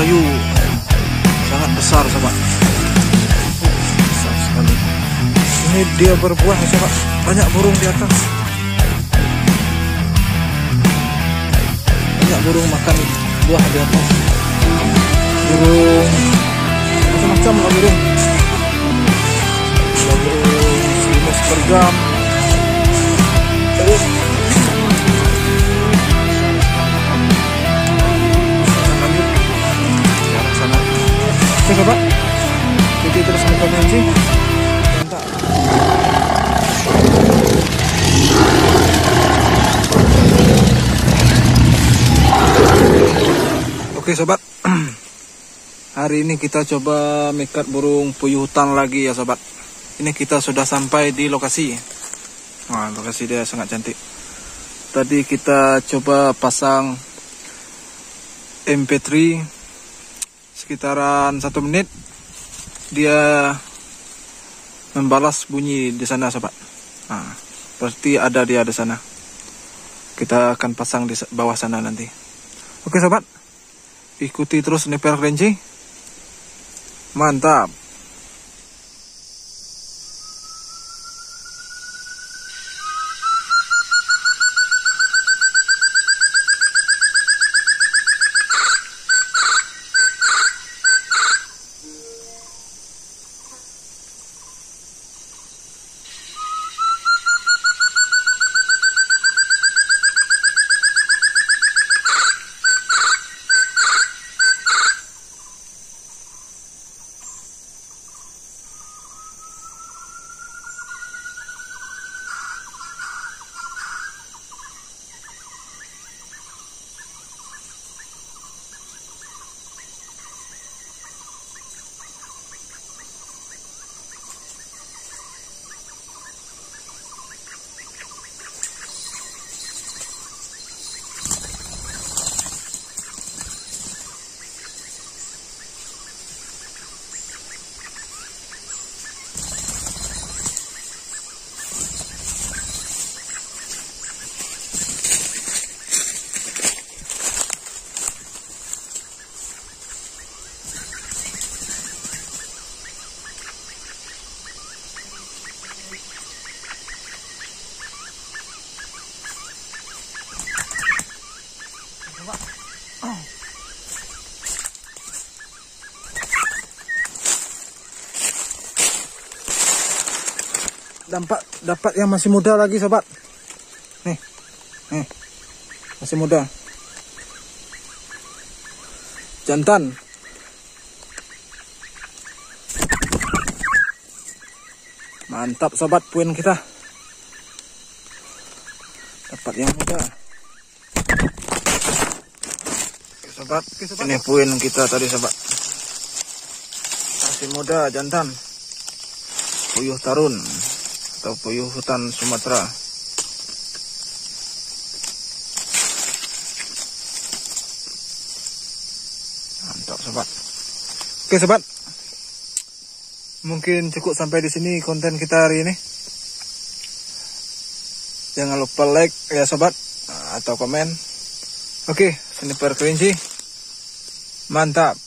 kayu sangat besar sobat. Besar sekali. Ini dia berbuah sobat. Banyak burung di atas. Banyak burung makan buah di atas. Burung. Macam-macam lah burung. Burung sinus bergam sobat ikuti terus nonton sih Oke sobat, hari ini kita coba mekat burung puyuh hutan lagi ya sobat. Ini kita sudah sampai di lokasi. Wah, lokasi dia sangat cantik. Tadi kita coba pasang MP3 sekitaran satu menit. Dia membalas bunyi di sana sobat. Nah, berarti ada dia di sana. Kita akan pasang di bawah sana nanti. Oke sobat, ikuti terus Sniper Kelinci. Mantap. Dapat dapat yang masih muda lagi sobat. Nih. Nih. Masih muda. Jantan. Mantap sobat puin kita. Dapat yang muda. Sobat, Oke, sobat. ini puin kita tadi sobat. Masih muda jantan. Puyuh tarun atau puyuh hutan Sumatera. Mantap sobat. Oke sobat. Mungkin cukup sampai di sini konten kita hari ini. Jangan lupa like ya sobat atau komen. Oke, sniper kelinci. Mantap.